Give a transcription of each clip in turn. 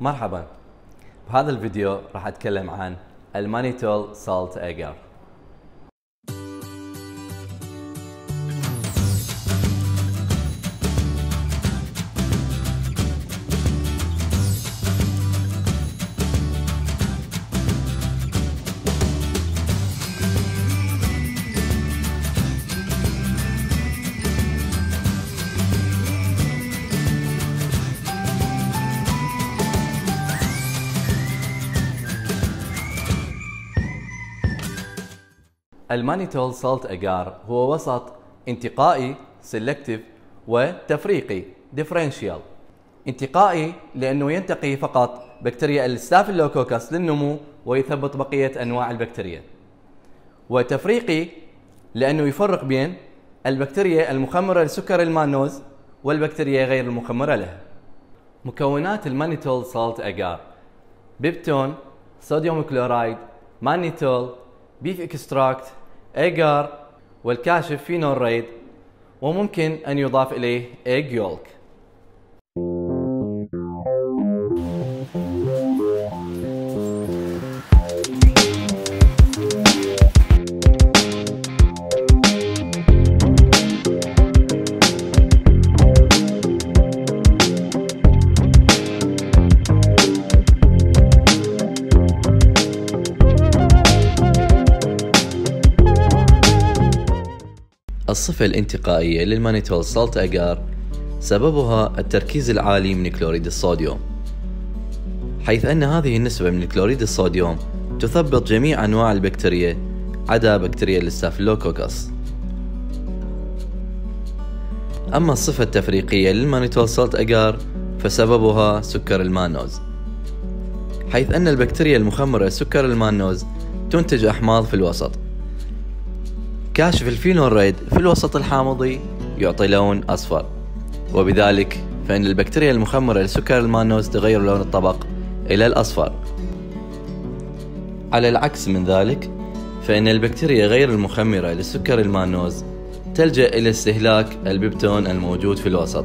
مرحبا. بهذا الفيديو راح أتكلم عن المانيتول سالت اجر ال mannitol salt agar هو وسط انتقائي selective وتفريقي differential انتقائي لأنه ينتقي فقط بكتيريا ال Staphylococcus للنمو ويثبط بقية أنواع البكتيريا. وتفريقي لأنه يفرق بين البكتيريا المخمرة لسكر المانوز والبكتيريا غير المخمرة لها. مكونات ال mannitol salt agar peptone sodium chloride mannitol beef extract agar والكاشف phenol red وممكن أن يضاف إليه egg yolk الصفة الانتقائية لل mannitol salt agar سببها التركيز العالي من كلوريد الصوديوم. حيث أن هذه النسبة من كلوريد الصوديوم تثبط جميع أنواع البكتيريا عدا بكتيريا ال Staphylococcus أما الصفة التفريقية لل mannitol salt agar فسببها سكر المانوز. حيث أن البكتيريا المخمرة لسكر المانوز تنتج أحماض في الوسط. كاشف ال phenol red؟ في الوسط الحامضي يعطي لون أصفر. وبذلك فإن البكتيريا المخمرة لسكر المانوز تغير لون الطبق إلى الأصفر. على العكس من ذلك فإن البكتيريا غير المخمرة لسكر المانوز تلجأ إلى استهلاك ال peptone الموجود في الوسط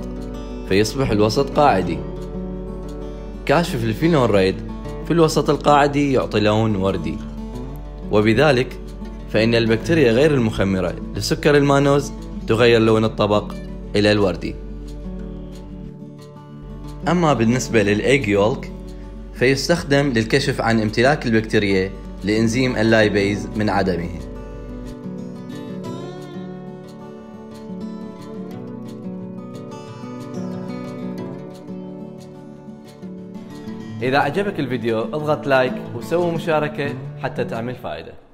فيصبح الوسط قاعدي. كاشف ال phenol red؟ في الوسط القاعدي يعطي لون وردي. وبذلك فإن البكتيريا غير المخمرة لسكر المانوز تغير لون الطبق إلى الوردي. أما بالنسبة لل egg yolk فيستخدم للكشف عن امتلاك البكتيريا لإنزيم ال lipase من عدمه. إذا عجبك الفيديو اضغط لايك وسوي مشاركة حتى تعمل فائدة.